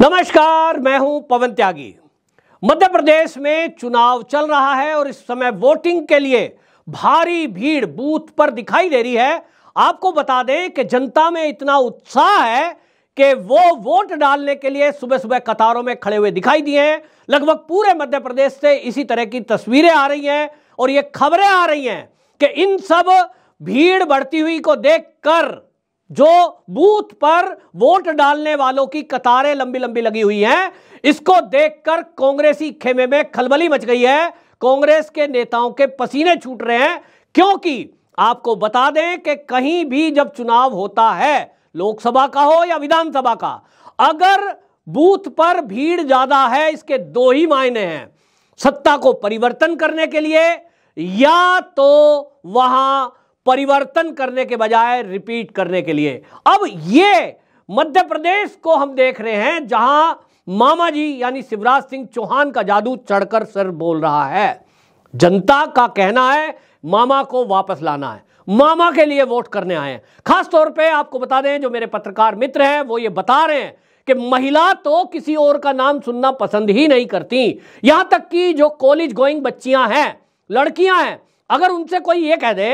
नमस्कार, मैं हूँ पवन त्यागी। मध्य प्रदेश में चुनाव चल रहा है और इस समय वोटिंग के लिए भारी भीड़ बूथ पर दिखाई दे रही है। आपको बता दें कि जनता में इतना उत्साह है कि वो वोट डालने के लिए सुबह सुबह कतारों में खड़े हुए दिखाई दिए हैं। लगभग पूरे मध्य प्रदेश से इसी तरह की तस्वीरें आ रही हैं और ये खबरें आ रही हैं कि इन सब भीड़ बढ़ती हुई को देखकर जो बूथ पर वोट डालने वालों की कतारें लंबी लंबी लगी हुई हैं, इसको देखकर कांग्रेसी खेमे में खलबली मच गई है। कांग्रेस के नेताओं के पसीने छूट रहे हैं, क्योंकि आपको बता दें कि कहीं भी जब चुनाव होता है, लोकसभा का हो या विधानसभा का, अगर बूथ पर भीड़ ज़्यादा है, इसके दो ही मायने हैं। सत्ता को परिवर्तन करने के लिए या तो वहाँ परिवर्तन करने के बजाय रिपीट करने के लिए। अब ये मध्य प्रदेश को हम देख रहे हैं, जहाँ मामा जी यानी शिवराज सिंह चौहान का जादू चढ़कर सर बोल रहा है। जनता का कहना है, मामा को वापस लाना है। मामा के लिए वोट करने आए हैं। खास तौर पे आपको बता दें, जो मेरे पत्रकार मित्र हैं, वो ये बता रहे हैं कि महिला तो किसी और का नाम सुनना पसंद ही नहीं करती। यहाँ तक कि जो कॉलेज गोइंग बच्चियाँ हैं, लड़कियाँ हैं, अगर उनसे कोई ये कह दे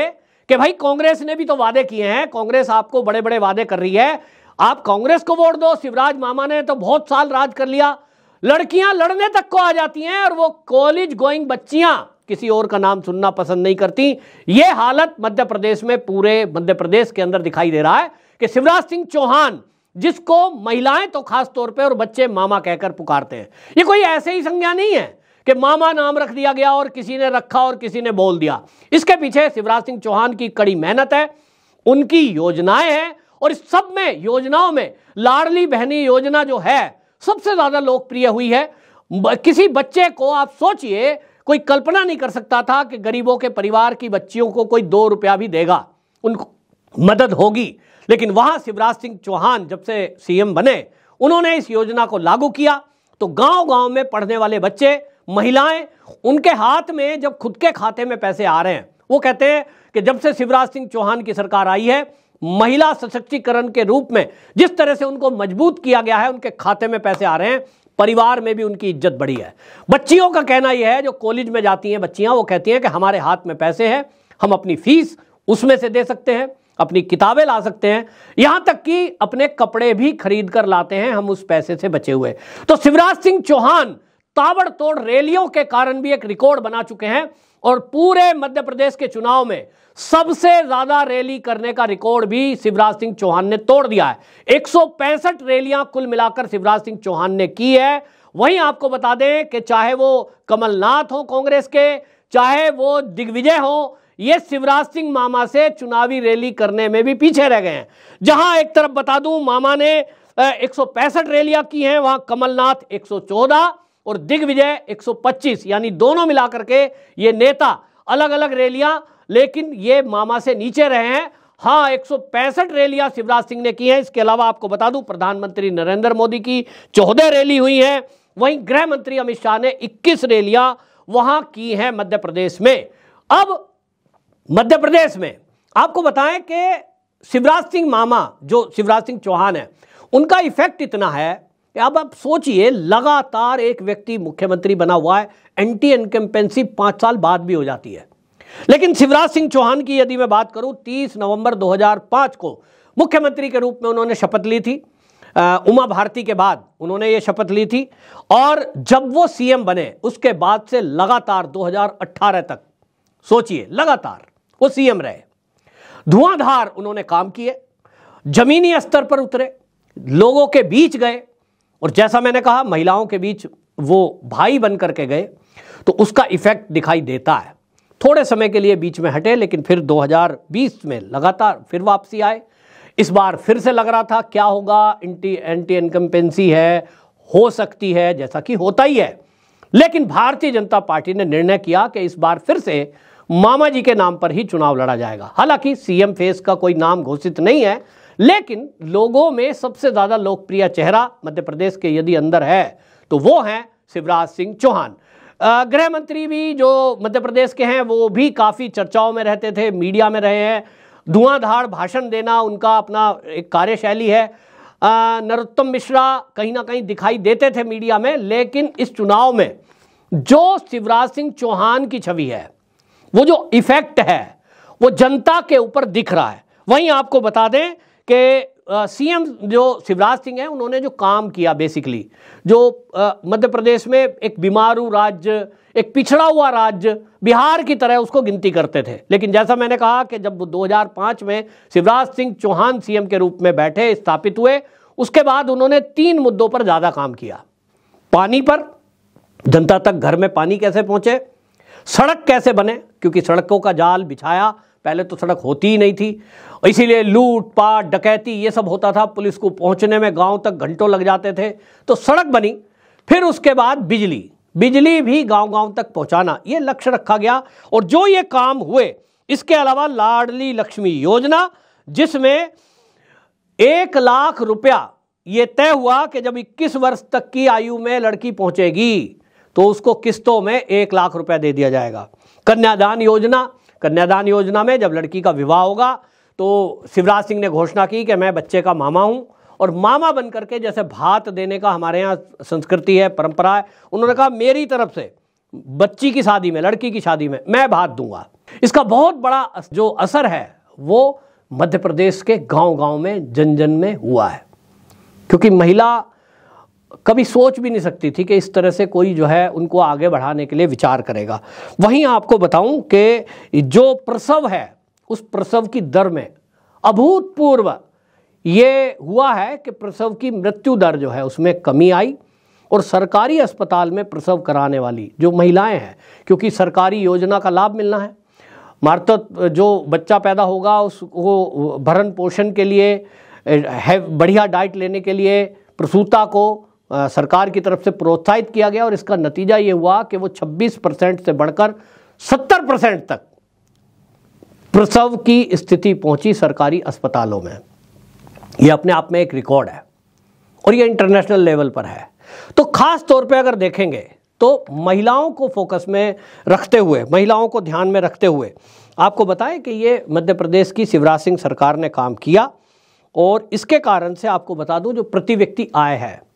कि भाई कांग्रेस ने भी तो वादे किए हैं, कांग्रेस आपको बड़े बड़े वादे कर रही है। आप कांग्रेस को वोट दो, शिवराज मामा ने तो बहुत साल राज कर लिया। लड़कियाँ लड़ने तक को आ जाती हैं और वो कॉलेज गोइंग बच्चियाँ, किसी और का नाम सुनना पसंद नहीं करती। ये हालत मध्य प्रदेश में पूरे मध्य प्रदेश के अंदर दिखाई दे रहा है कि शिवराज सिंह चौहान, जिसको महिलाएँ तो खास तौर पे और बच्चे मामा कहकर पुकारते हैं। ये कोई ऐसे ही संज्ञा नहीं है। कि मामा नाम रख दिया गया और किसी ने रखा और किसी ने बोल दिया। इसके पीछे शिवराज सिंह चौहान की कड़ी मेहनत है, उनकी योजनाएँ हैं और इस सब में, योजनाओं में लाडली बहनी योजना जो है, सबसे ज़्यादा लोकप्रिय हुई है। किसी बच्चे को आप सोचिए, कोई कल्पना नहीं कर सकता था कि गरीबों के परिवार की बच्चियों को कोई दो रुपया भी देगा। उनको मदद होगी। लेकिन वहाँ शिवराज सिंह चौहान जब से सीएम बने, उन्होंने इस योजना को लागू किया। तो गाँव गाँव में पढ़ने वाले बच्चे महिलाएँ उनके हाथ में जब खुद के खाते में पैसे आ रहे हैं, वो कहते हैं कि जब से शिवराज सिंह चौहान की सरकार आई है, महिला सशक्तिकरण के रूप में जिस तरह से उनको मज़बूत किया गया है, उनके खाते में पैसे आ रहे हैं, परिवार में भी उनकी इज़्ज़त बढ़ी है। बच्चियों का कहना यह है, जो कॉलेज में जाती हैं बच्चियाँ, वो कहती हैं कि हमारे हाथ में पैसे हैं, हम अपनी फ़ीस उसमें से दे सकते हैं, अपनी किताबें ला सकते हैं, यहाँ तक कि अपने कपड़े भी खरीद कर लाते हैं, हम उस पैसे से बचे हुए तो शिवराज सिंह चौहान ताबड़तोड़ रैलियों के कारण भी एक रिकॉर्ड बना चुके हैं और पूरे मध्य प्रदेश के चुनाव में सबसे ज़्यादा रैली करने का रिकॉर्ड भी शिवराज सिंह चौहान ने तोड़ दिया है। एक सौ पैंसठ रैलियाँ कुल मिलाकर शिवराज सिंह चौहान ने की है। वहीं आपको बता दें कि चाहे वो कमलनाथ हो कांग्रेस के, चाहे वो दिग्विजय हो, ये शिवराज सिंह मामा से चुनावी रैली करने में भी पीछे रह गए हैं। जहाँ एक तरफ़ बता दूँ, मामा ने एक सौ पैंसठ रैलियाँ की हैं, वहाँ कमलनाथ 114 और दिग्विजय 125 यानी दोनों मिलाकर के ये नेता अलग अलग रैलियाँ, लेकिन ये मामा से नीचे रहे हैं। हाँ एक रैलियाँ शिवराज सिंह ने की हैं। इसके अलावा आपको बता दूँ, प्रधानमंत्री नरेंद्र मोदी की चौदह रैली हुई है। वहीं गृह मंत्री अमित शाह ने 21 रैलियाँ वहाँ की हैं मध्य प्रदेश में। अब मध्य प्रदेश में आपको बताएँ कि शिवराज सिंह मामा, जो शिवराज सिंह चौहान है, उनका इफ़ेक्ट इतना है अब आप सोचिए, लगातार एक व्यक्ति मुख्यमंत्री बना हुआ है, एंटी इनकम्पेंसी पाँच साल बाद भी हो जाती है। लेकिन शिवराज सिंह चौहान की यदि मैं बात करूँ 30 नवंबर 2005 को मुख्यमंत्री के रूप में उन्होंने शपथ ली थी उमा भारती के बाद उन्होंने ये शपथ ली थी, और जब वो सीएम बने, उसके बाद से लगातार 2018 तक, सोचिए, लगातार वो सीएम रहे। धुआंधार उन्होंने काम किए, जमीनी स्तर पर उतरे, लोगों के बीच गए और जैसा मैंने कहा, महिलाओं के बीच वो भाई बन करके गए तो उसका इफ़ेक्ट दिखाई देता है। थोड़े समय के लिए बीच में हटे, लेकिन फिर 2020 में लगातार फिर वापसी आए। इस बार फिर से लग रहा था, क्या होगा? एंटी एंटी इनकम्पेंसी है, हो सकती है, जैसा कि होता ही है। लेकिन भारतीय जनता पार्टी ने निर्णय किया कि इस बार फिर से मामा जी के नाम पर ही चुनाव लड़ा जाएगा। हालाँकि सीएम फेस का कोई नाम घोषित नहीं है लेकिन लोगों में सबसे ज़्यादा लोकप्रिय चेहरा मध्य प्रदेश के यदि अंदर है तो वो हैं शिवराज सिंह चौहान। गृह मंत्री भी जो मध्य प्रदेश के हैं, वो भी काफ़ी चर्चाओं में रहते थे, मीडिया में रहे हैं। धुआंधार भाषण देना उनका अपना एक कार्यशैली है। नरोत्तम मिश्रा कहीं ना कहीं दिखाई देते थे मीडिया में, लेकिन इस चुनाव में जो शिवराज सिंह चौहान की छवि है, वो जो इफ़ेक्ट है, वो जनता के ऊपर दिख रहा है। वहीं आपको बता दें कि सीएम जो शिवराज सिंह हैं, उन्होंने जो काम किया बेसिकली जो मध्य प्रदेश में एक बीमारू राज्य, एक पिछड़ा हुआ राज्य, बिहार की तरह उसको गिनती करते थे। लेकिन जैसा मैंने कहा कि जब 2005 में शिवराज सिंह चौहान सीएम के रूप में बैठे, स्थापित हुए, उसके बाद उन्होंने तीन मुद्दों पर ज़्यादा काम किया। पानी पर, जनता तक घर में पानी कैसे पहुँचे, सड़क कैसे बने, क्योंकि सड़कों का जाल बिछाया पहले तो सड़क होती ही नहीं थी इसीलिए लूट, पाट, डकैती, ये सब होता था। पुलिस को पहुँचने में गाँव तक घंटों लग जाते थे। तो सड़क बनी, फिर उसके बाद बिजली। बिजली भी गाँव गाँव तक पहुंचाना, ये लक्ष्य रखा गया। और जो ये काम हुए, इसके अलावा लाडली लक्ष्मी योजना, जिसमें एक लाख रुपया ये तय हुआ कि जब 21 वर्ष तक की आयु में लड़की पहुंचेगी तो उसको किस्तों में एक लाख रुपया दे दिया जाएगा। कन्यादान योजना कन्यादान योजना में जब लड़की का विवाह होगा तो शिवराज सिंह ने घोषणा की कि मैं बच्चे का मामा हूँ। और मामा बन करके जैसे भात देने का हमारे यहाँ संस्कृति है, परंपरा है, उन्होंने कहा, मेरी तरफ़ से बच्ची की शादी में, लड़की की शादी में मैं भात दूँगा। इसका बहुत बड़ा जो असर है, वो मध्य प्रदेश के गाँव गाँव में जन जन में हुआ है। क्योंकि महिला कभी सोच भी नहीं सकती थी कि इस तरह से कोई जो है उनको आगे बढ़ाने के लिए विचार करेगा। वहीं आपको बताऊँ कि जो प्रसव है, उस प्रसव की दर में अभूतपूर्व ये हुआ है कि प्रसव की मृत्यु दर जो है उसमें कमी आई और सरकारी अस्पताल में प्रसव कराने वाली जो महिलाएँ हैं, क्योंकि सरकारी योजना का लाभ मिलना है। मारत जो बच्चा पैदा होगा उसको भरण पोषण के लिए बढ़िया डाइट लेने के लिए, प्रसूता को सरकार की तरफ़ से प्रोत्साहित किया गया और इसका नतीजा ये हुआ कि वो 26 परसेंट से बढ़कर 70 परसेंट तक प्रसव की स्थिति पहुँची सरकारी अस्पतालों में। ये अपने आप में एक रिकॉर्ड है और ये इंटरनेशनल लेवल पर है। तो खास तौर पे अगर देखेंगे तो महिलाओं को फोकस में रखते हुए, महिलाओं को ध्यान में रखते हुए आपको बताएँ कि ये मध्य प्रदेश की शिवराज सिंह सरकार ने काम किया और इसके कारण से आपको बता दूँ जो प्रति व्यक्ति आय है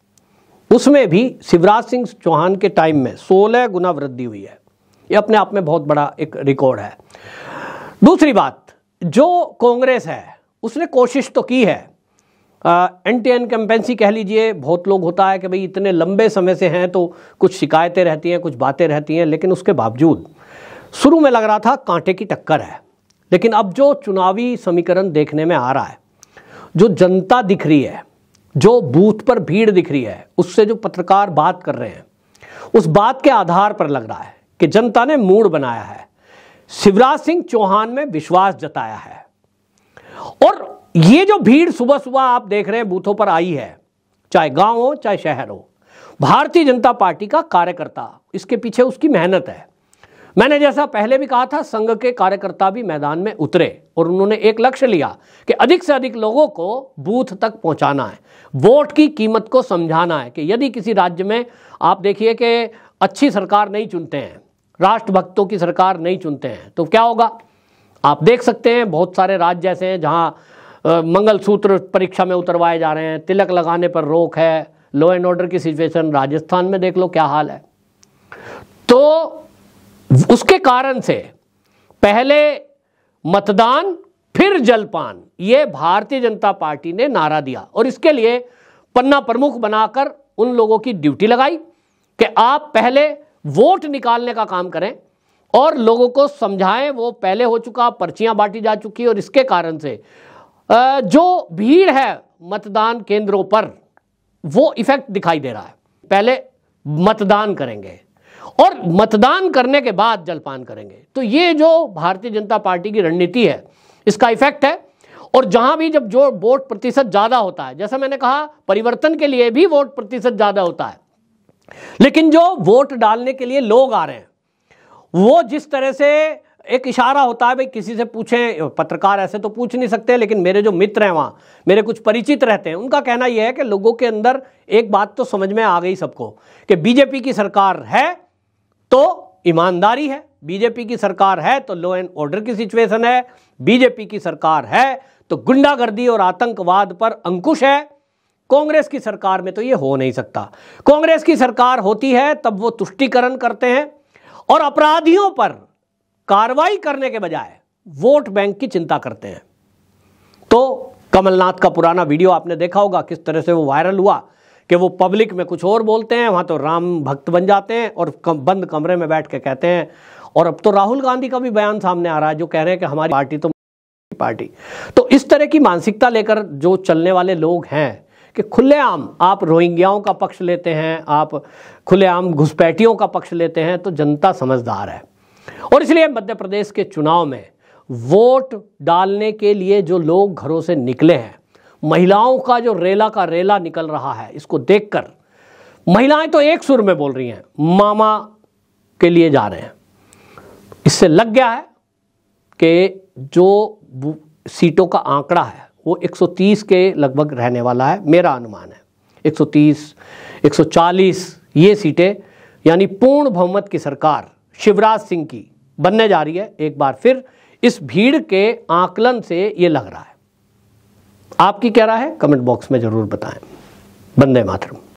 उसमें भी शिवराज सिंह चौहान के टाइम में 16 गुना वृद्धि हुई है। ये अपने आप में बहुत बड़ा एक रिकॉर्ड है। दूसरी बात, जो कांग्रेस है, उसने कोशिश तो की है। एन टी एन कैंपेंसी कह लीजिए, बहुत लोग होता है कि भाई इतने लंबे समय से हैं तो कुछ शिकायतें रहती हैं, कुछ बातें रहती हैं, लेकिन उसके बावजूद शुरू में लग रहा था कांटे की टक्कर है। लेकिन अब जो चुनावी समीकरण देखने में आ रहा है, जो जनता दिख रही है जो बूथ पर भीड़ दिख रही है, उससे जो पत्रकार बात कर रहे हैं, उस बात के आधार पर लग रहा है कि जनता ने मूड बनाया है। शिवराज सिंह चौहान में विश्वास जताया है। और ये जो भीड़ सुबह सुबह आप देख रहे हैं, बूथों पर आई है, चाहे गाँव हो, चाहे शहर हो, भारतीय जनता पार्टी का कार्यकर्ता, इसके पीछे उसकी मेहनत है। मैंने जैसा पहले भी कहा था, संघ के कार्यकर्ता भी मैदान में उतरे और उन्होंने एक लक्ष्य लिया कि अधिक से अधिक लोगों को बूथ तक पहुंचाना है। वोट की कीमत को समझाना है कि यदि किसी राज्य में आप देखिए कि अच्छी सरकार नहीं चुनते हैं, राष्ट्रभक्तों की सरकार नहीं चुनते हैं तो क्या होगा? आप देख सकते हैं बहुत सारे राज्य ऐसे हैं जहाँ मंगलसूत्र परीक्षा में उतरवाए जा रहे हैं, तिलक लगाने पर रोक है लॉ एंड ऑर्डर की सिचुएशन राजस्थान में देख लो क्या हाल है। तो उसके कारण से पहले मतदान, फिर जलपान, ये भारतीय जनता पार्टी ने नारा दिया। और इसके लिए पन्ना प्रमुख बनाकर उन लोगों की ड्यूटी लगाई कि आप पहले वोट निकालने का काम करें और लोगों को समझाएँ, वो पहले हो चुका, पर्चियाँ बांटी जा चुकी और इसके कारण से जो भीड़ है मतदान केंद्रों पर, वो इफ़ेक्ट दिखाई दे रहा है। पहले मतदान करेंगे। और मतदान करने के बाद जलपान करेंगे। तो ये जो भारतीय जनता पार्टी की रणनीति है, इसका इफ़ेक्ट है। और जहाँ भी जब जो वोट प्रतिशत ज़्यादा होता है, जैसा मैंने कहा, परिवर्तन के लिए भी वोट प्रतिशत ज़्यादा होता है। लेकिन जो वोट डालने के लिए लोग आ रहे हैं, वो जिस तरह से एक इशारा होता है, भाई किसी से पूछें, पत्रकार ऐसे तो पूछ नहीं सकते, लेकिन मेरे जो मित्र हैं वहाँ, मेरे कुछ परिचित रहते हैं, उनका कहना यह है कि लोगों के अंदर एक बात तो समझ में आ गई सबको, कि बीजेपी की सरकार है तो ईमानदारी है। बीजेपी की सरकार है तो लॉ एंड ऑर्डर की सिचुएशन है। बीजेपी की सरकार है तो गुंडागर्दी और आतंकवाद पर अंकुश है। कांग्रेस की सरकार में तो ये हो नहीं सकता। कांग्रेस की सरकार होती है, तब वो तुष्टिकरण करते हैं और अपराधियों पर कार्रवाई करने के बजाय वोट बैंक की चिंता करते हैं। तो कमलनाथ का पुराना वीडियो आपने देखा होगा, किस तरह से वो वायरल हुआ। कि वो पब्लिक में कुछ और बोलते हैं वहाँ तो राम भक्त बन जाते हैं और कम, बंद कमरे में बैठ के कहते हैं। और अब तो राहुल गांधी का भी बयान सामने आ रहा है जो कह रहे हैं कि हमारी पार्टी तो पार्टी। तो इस तरह की मानसिकता लेकर जो चलने वाले लोग हैं कि खुलेआम आप रोहिंग्याओं का पक्ष लेते हैं आप खुलेआम घुसपैठियों का पक्ष लेते हैं तो जनता समझदार है। और इसलिए मध्य प्रदेश के चुनाव में वोट डालने के लिए जो लोग घरों से निकले हैं महिलाओं का जो रेला का रेला निकल रहा है, इसको देखकर महिलाएँ तो एक सुर में बोल रही हैं, मामा के लिए जा रहे हैं। इससे लग गया है कि जो सीटों का आंकड़ा है, वो 130 के लगभग रहने वाला है, मेरा अनुमान है। 130 140 ये सीटें, यानी पूर्ण बहुमत की सरकार शिवराज सिंह की बनने जा रही है, एक बार फिर इस भीड़ के आकलन से ये लग रहा है। आपकी क्या राय है? कमेंट बॉक्स में ज़रूर बताएँ। बंदे मातरम।